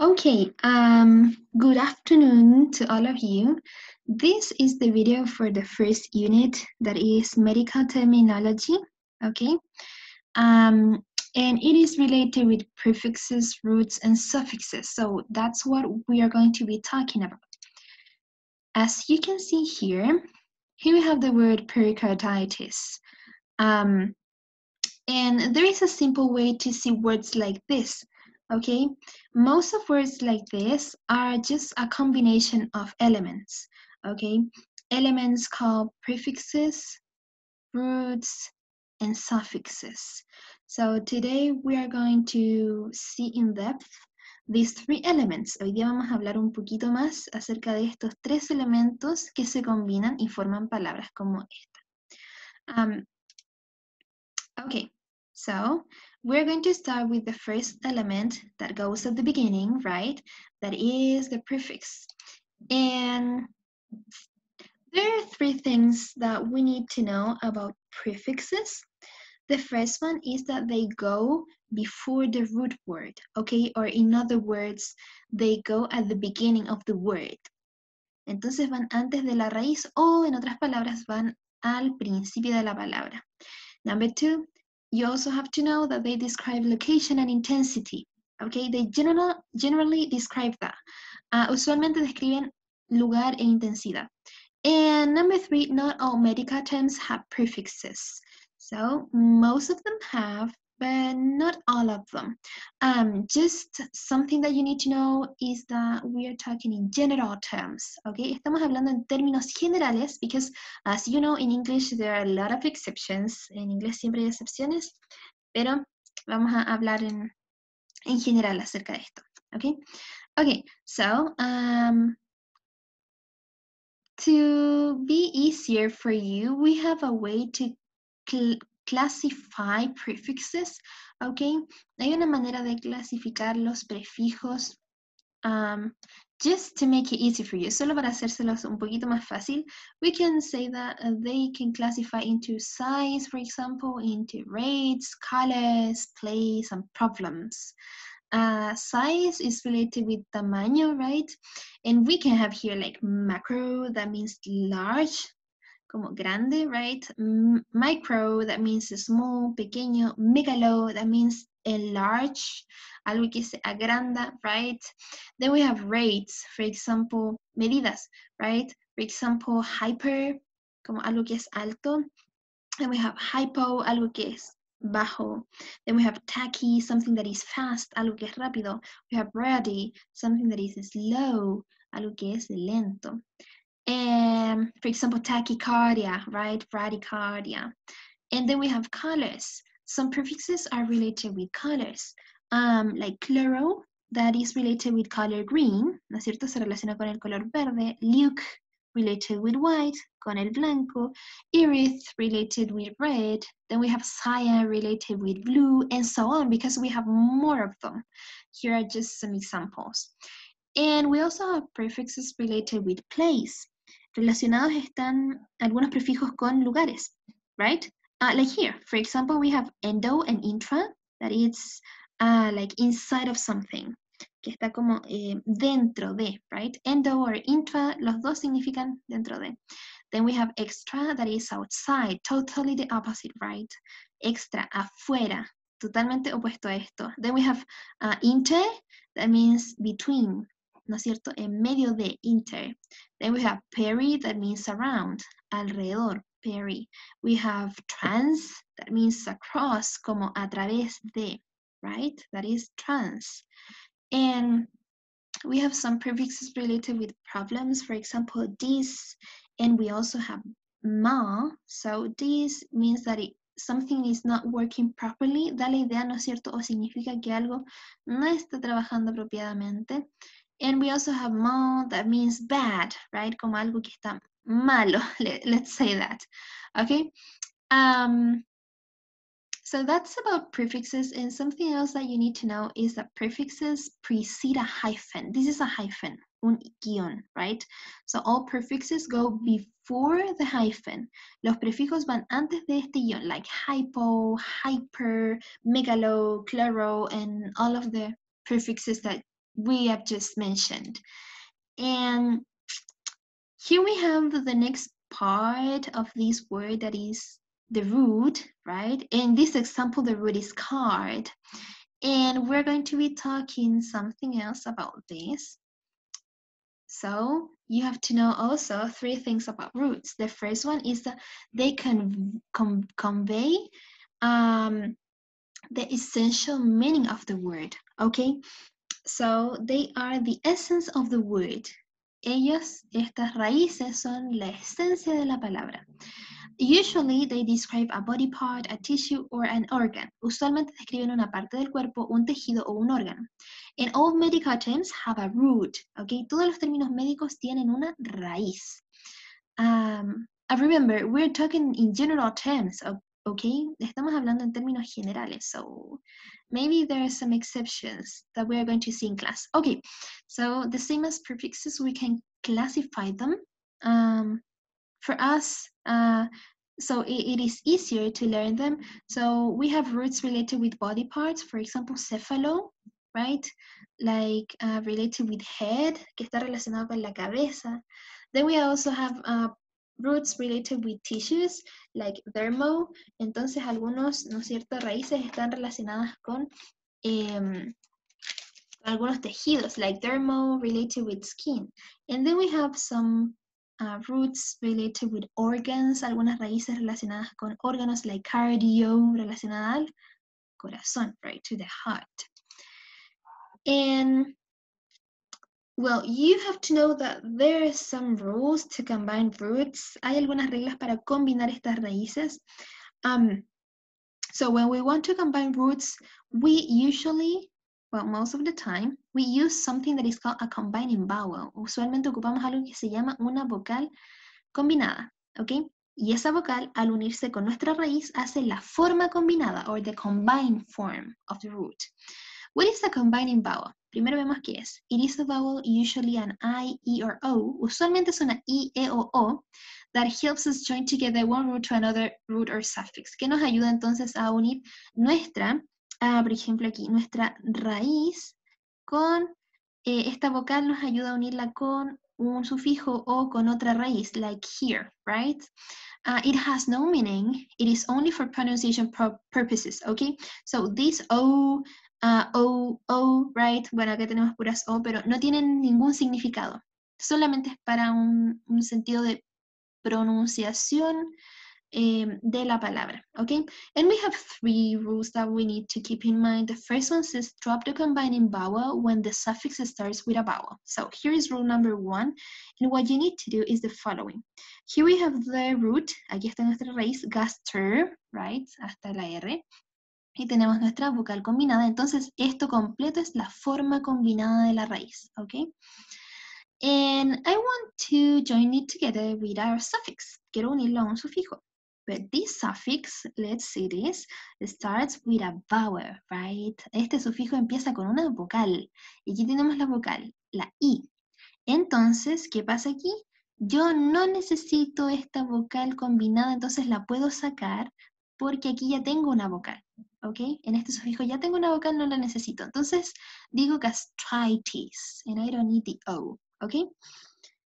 Okay, um, good afternoon to all of you. This is the video for the first unit that is medical terminology, okay? Um, and it is related with prefixes, roots, and suffixes. So that's what we are going to be talking about. As you can see here, here we have the word pericarditis. Um, and there is a simple way to see words like this okay? Most of words like this are just a combination of elements, okay? Elements called prefixes, roots, and suffixes. So today we are going to see in depth these three elements. Hoy día vamos a hablar un poquito más acerca de estos tres elementos que se combinan y forman palabras como esta. Um, okay, so we're going to start with the first element that goes at the beginning, right? That is the prefix. And there are three things that we need to know about prefixes. The first one is that they go before the root word, okay? Or in other words, they go at the beginning of the word. Entonces van antes de la raíz o en otras palabras van al principio de la palabra. Number two, you also have to know that they describe location and intensity. Okay, they general, generally describe that. Uh, usualmente describen lugar e intensidad. And number three, not all medical terms have prefixes. So most of them have but not all of them. Um, just something that you need to know is that we are talking in general terms, okay? Estamos hablando en términos generales because as you know in English there are a lot of exceptions. En inglés siempre hay excepciones, pero vamos a hablar en, en general acerca de esto, okay? Okay, so um, to be easier for you, we have a way to classify prefixes, ¿ok? Hay una manera de clasificar los prefijos um, just to make it easy for you, solo para hacérselos un poquito más fácil, we can say that they can classify into size, for example, into rates, colors, place, and problems. Uh, size is related with tamaño, right? And we can have here like macro, that means large, como grande, right? Micro, that means small, pequeño. Megalo, that means enlarge, algo que se agranda, right? Then we have rates, for example, medidas, right? For example, hyper, como algo que es alto. Then we have hypo, algo que es bajo. Then we have tachy, something that is fast, algo que es rápido. We have brady, something that is slow, algo que es lento. And for example, tachycardia, right? Bradycardia. And then we have colors. Some prefixes are related with colors. Um, like chloro, that is related with color green, ¿no es cierto? Se relaciona con el color verde. Leuk, related with white, con el blanco. Eryth, related with red. Then we have cyan, related with blue, and so on, because we have more of them. Here are just some examples. And we also have prefixes related with place. Relacionados están algunos prefijos con lugares, right? Uh, like here, for example, we have endo and intra, that is uh, like inside of something, que está como eh, dentro de, right? Endo or intra, los dos significan dentro de. Then we have extra, that is outside, totally the opposite, right? Extra, afuera, totalmente opuesto a esto. Then we have uh, inter, that means between, ¿no es cierto? En medio de, inter. Then we have peri, that means around, alrededor, peri. We have trans, that means across, como a través de, right? That is trans. And we have some prefixes related with problems, for example, this, and we also have ma, so this means that it, something is not working properly, da la idea, ¿no es cierto? O significa que algo no está trabajando apropiadamente. And we also have mal, that means bad, right? Como algo que está malo, Let, us say that, okay? Um, so that's about prefixes and something else that you need to know is that prefixes precede a hyphen. This is a hyphen, un guión, right? So all prefixes go before the hyphen. Los prefijos van antes de este guión, like hypo, hyper, megalo, chloro, and all of the prefixes that we have just mentioned. And here we have the next part of this word that is the root, right? In this example, the root is card. And we're going to be talking something else about this. So you have to know also three things about roots. The first one is that they can convey um, the essential meaning of the word, okay? So they are the essence of the word. Ellos, estas raíces son la esencia de la palabra. Usually they describe a body part, a tissue, or an organ. Usualmente describen una parte del cuerpo, un tejido o un órgano. And all medical terms have a root. Okay, todos los términos médicos tienen una raíz. Um, remember, we're talking in general terms. Okay, estamos hablando en términos generales. So maybe there are some exceptions that we are going to see in class. Okay, so the same as prefixes, we can classify them. Um, for us, uh, so it, it is easier to learn them. So we have roots related with body parts, for example, cephalo, right? Like uh, related with head, que está relacionado con la cabeza. Then we also have uh, roots related with tissues, like dermo. Entonces algunos, ¿no es cierto?, raíces están relacionadas con um, algunos tejidos, like dermo related with skin. And then we have some uh, roots related with organs, algunas raíces relacionadas con órganos like cardio, relacionada al corazón, right, to the heart. And well, you have to know that there are some rules to combine roots. Hay algunas reglas para combinar estas raíces. Um, so when we want to combine roots, we usually well, most of the time, we use something that is called a combining vowel. Usualmente ocupamos algo que se llama una vocal combinada, ¿ok? Y esa vocal, al unirse con nuestra raíz, hace la forma combinada, or the combined form of the root. What is a combining vowel? Primero vemos qué es. It is a vowel, usually an I, E, or O. Usualmente es una I, E o O that helps us join together one root to another root or suffix, que nos ayuda entonces a unir nuestra Ah, por ejemplo, aquí nuestra raíz con eh, esta vocal nos ayuda a unirla con un sufijo o con otra raíz, like here, right? Uh, it has no meaning. It is only for pronunciation purposes, okay? So this O, uh, O, O, right? Bueno, acá tenemos puras O, pero no tienen ningún significado. Solamente es para un, sentido de pronunciación um, de la palabra, okay? And we have three rules that we need to keep in mind. The first one says drop the combining vowel when the suffix starts with a vowel. So here is rule number one. And what you need to do is the following. Here we have the root, aquí está nuestra raíz, gaster, right? Hasta la R. Y tenemos nuestra vocal combinada. Entonces, esto completo es la forma combinada de la raíz, okay? And I want to join it together with our suffix. Quiero unirlo a un sufijo. But this suffix, let's see this, starts with a vowel, right? Este sufijo empieza con una vocal. Y aquí tenemos la vocal, la I. Entonces, ¿qué pasa aquí? Yo no necesito esta vocal combinada, entonces la puedo sacar porque aquí ya tengo una vocal, ¿ok? En este sufijo ya tengo una vocal, no la necesito. Entonces digo gastritis, and I don't need the O, ¿ok?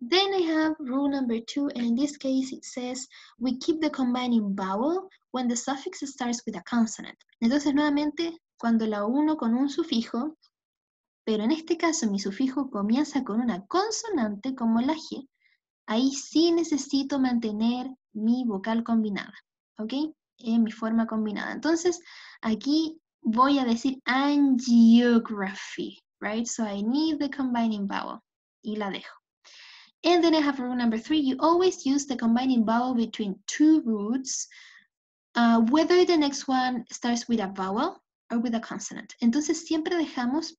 Then I have rule number two, and in this case it says we keep the combining vowel when the suffix starts with a consonant. Entonces nuevamente, cuando la uno con un sufijo, pero en este caso mi sufijo comienza con una consonante como la G, ahí sí necesito mantener mi vocal combinada, ¿ok? En mi forma combinada. Entonces, aquí voy a decir angiography, right? So I need the combining vowel y la dejo. And then I have rule number three, you always use the combining vowel between two roots, uh, whether the next one starts with a vowel or with a consonant. Entonces siempre dejamos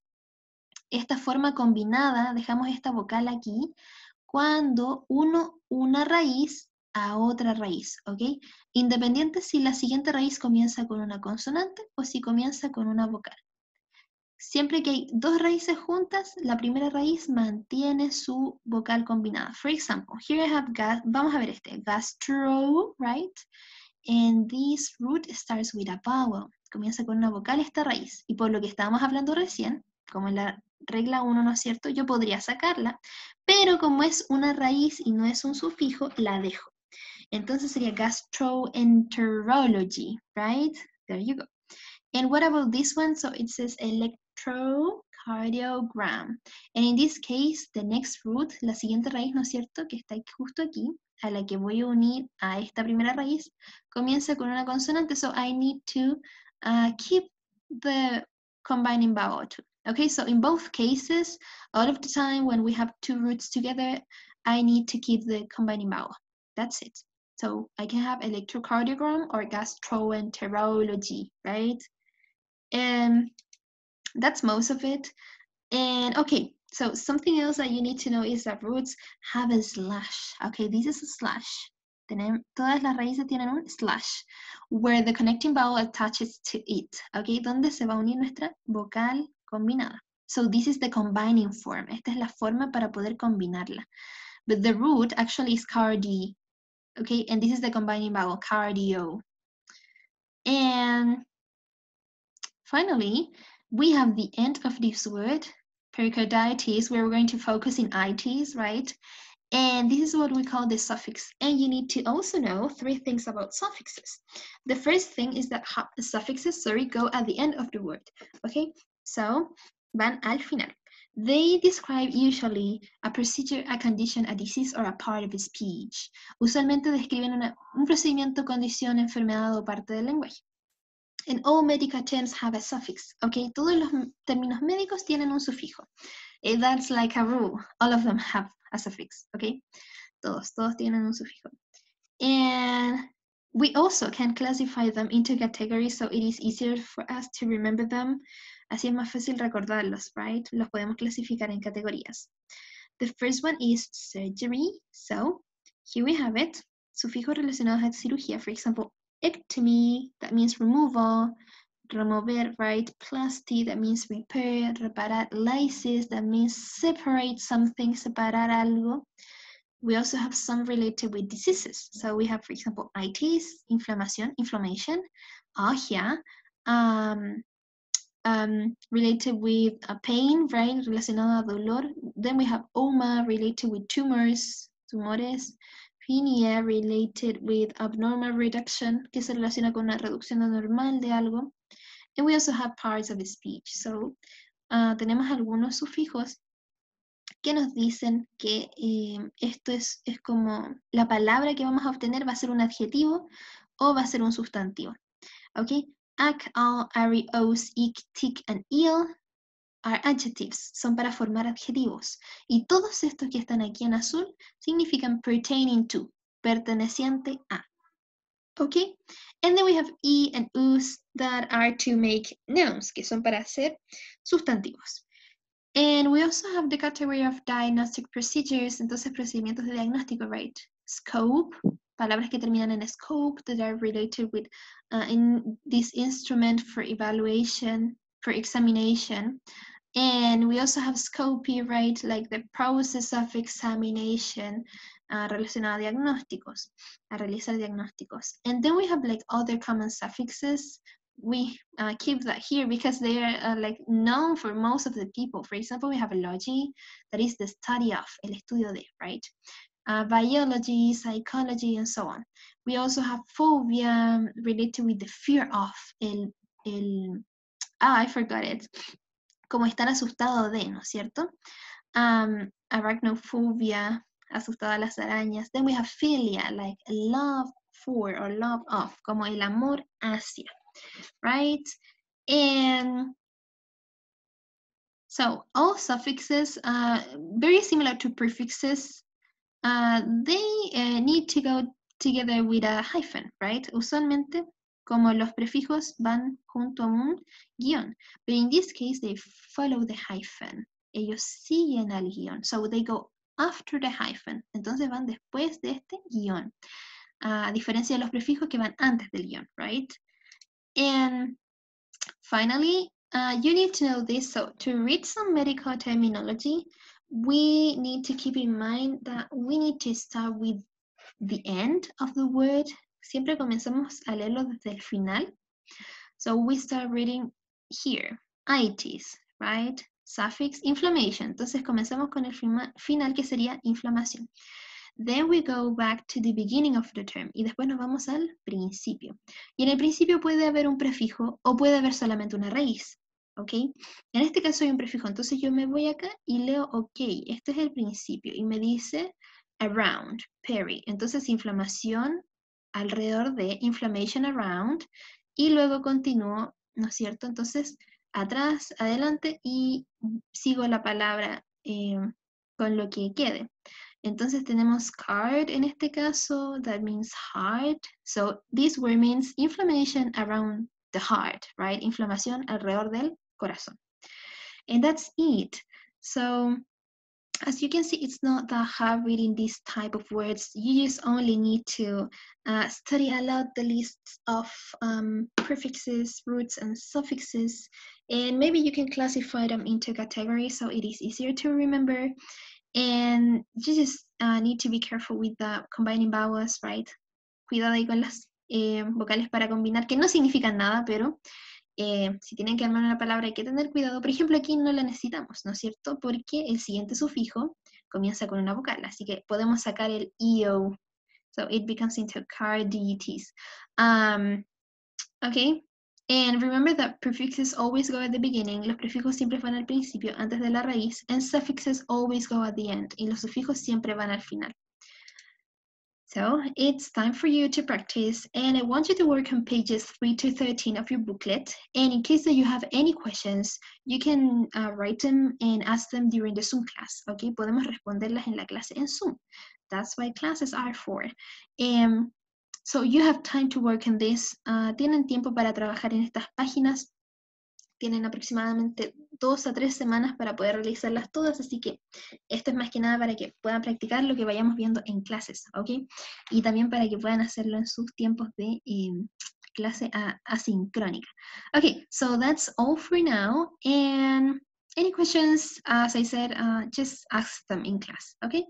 esta forma combinada, dejamos esta vocal aquí, cuando uno una raíz a otra raíz, ¿ok? Independiente si la siguiente raíz comienza con una consonante o si comienza con una vocal. Siempre que hay dos raíces juntas, la primera raíz mantiene su vocal combinada. For example, here I have gas, vamos a ver este, gastro, right? And this root starts with a vowel. Comienza con una vocal esta raíz. Y por lo que estábamos hablando recién, como la regla 1, ¿no es cierto? Yo podría sacarla, pero como es una raíz y no es un sufijo, la dejo. Entonces sería gastroenterology, right? There you go. And what about this one? So it says electrocardiogram. And in this case, the next root, la siguiente raíz, ¿no es cierto? Que está justo aquí, a la que voy a unir a esta primera raíz, comienza con una consonante. So I need to uh, keep the combining vowel too. Okay, so in both cases, all of the time when we have two roots together, I need to keep the combining vowel. That's it. So I can have electrocardiogram or gastroenterology, right? And that's most of it. And okay, so something else that you need to know is that roots have a slash. Okay, this is a slash. todas las raíces tienen un slash, where the connecting vowel attaches to it. Okay, donde se va a unir nuestra vocal combinada. So this is the combining form. Esta es la forma para poder combinarla. But the root actually is cardi. Okay, and this is the combining vowel, cardio. And finally, we have the end of this word, pericarditis, where we're going to focus in itis, right? And this is what we call the suffix. And you need to also know three things about suffixes. The first thing is that suffixes, sorry, go at the end of the word. Okay, so van al final. They describe usually a procedure, a condition, a disease, or a part of speech. Usualmente describen una, un procedimiento, condición, enfermedad o parte del lenguaje. And all medical terms have a suffix, okay? Todos los términos médicos tienen un sufijo. And eh, that's like a rule. All of them have a suffix, okay? Todos, todos tienen un sufijo. And we also can classify them into categories so it is easier for us to remember them. Así es más fácil recordarlos, right? Los podemos clasificar en categorías. The first one is surgery. So, here we have it. Sufijos relacionados a cirugía. For example, ectomy, that means removal. Remover, right? Plasty, that means repair. Reparar, lysis, that means separate something, separar algo. We also have some related with diseases. So we have, for example, itis, inflammation, inflammation, agia, um, um, related with a pain, right? Relacionado a dolor. Then we have oma related with tumors, tumores. Pinia related with abnormal reduction, que se relaciona con una reducción anormal de algo. And we also have parts of speech. So, uh, tenemos algunos sufijos que nos dicen que eh, esto es, es como la palabra que vamos a obtener va a ser un adjetivo o va a ser un sustantivo. ¿Ok? Ac, al, ari, os, ik, tik, and il are adjectives, son para formar adjetivos. Y todos estos que están aquí en azul significan pertaining to, perteneciente a. Okay? And then we have e and us that are to make nouns, que son para hacer sustantivos. And we also have the category of diagnostic procedures, entonces procedimientos de diagnóstico, right? Scope, palabras que terminan en scope that are related with uh, in this instrument for evaluation, for examination. And we also have scopy, right? Like the process of examination uh, relacionado a diagnósticos, a realizar diagnósticos. And then we have like other common suffixes. We uh, keep that here because they are uh, like known for most of the people. For example, we have logy, that is the study of, el estudio de, right? Uh, biology, psychology, and so on. We also have phobia related with the fear of, el, el, ah, I forgot it, como estar asustado de, ¿no es cierto? Um, arachnophobia, asustado a las arañas. Then we have philia, like love for or love of, como el amor hacia, right? And so all suffixes, uh, very similar to prefixes, uh, they uh, need to go together with a hyphen, right? Usualmente, como los prefijos van junto a un guión. But in this case, they follow the hyphen. Ellos siguen al guión. So they go after the hyphen. Entonces van después de este guión. A diferencia de los prefijos que van antes del guión, right? And finally, uh, you need to know this. So to read some medical terminology, we need to keep in mind that we need to start with the end of the word. Siempre comenzamos a leerlo desde el final. So we start reading here, itis, right? suffix inflammation. Entonces comenzamos con el final que sería inflamación. Then we go back to the beginning of the term. Y después nos vamos al principio. Y en el principio puede haber un prefijo o puede haber solamente una raíz. ¿Ok? En este caso hay un prefijo. Entonces yo me voy acá y leo, ok, este es el principio. Y me dice around, peri. Entonces inflamación alrededor de, inflammation around. Y luego continúo, ¿no es cierto? Entonces atrás, adelante y sigo la palabra eh, con lo que quede. Entonces tenemos card en este caso, that means heart. So this word means inflammation around the heart, right? Inflamación alrededor del corazón. And that's it. So as you can see, it's not that hard reading these type of words. You just only need to uh, study aloud the lists of um, prefixes, roots, and suffixes, and maybe you can classify them into categories so it is easier to remember. And you just uh, need to be careful with the combining vowels, right? Cuidado con las eh, vocales para combinar, que no significan nada, pero eh, si tienen que armar una palabra hay que tener cuidado. Por ejemplo, aquí no la necesitamos, ¿no es cierto? Porque el siguiente sufijo comienza con una vocal, así que podemos sacar el EO. So it becomes into carditis. Um, okay, and remember that prefixes always go at the beginning. Los prefijos siempre van al principio, antes de la raíz. And suffixes always go at the end. Y los sufijos siempre van al final. So it's time for you to practice and I want you to work on pages 3 to 13 of your booklet. And in case that you have any questions, you can uh, write them and ask them during the Zoom class. Okay, podemos responderlas en la clase en Zoom. That's why classes are for. Um, so you have time to work on this. Uh, tienen tiempo para trabajar en estas páginas. Tienen aproximadamente dos a tres semanas para poder realizarlas todas, así que esto es más que nada para que puedan practicar lo que vayamos viendo en clases, ¿ok? Y también para que puedan hacerlo en sus tiempos de eh, clase asincrónica. Okay, so that's all for now, and any questions, as I said, uh, just ask them in class, okay?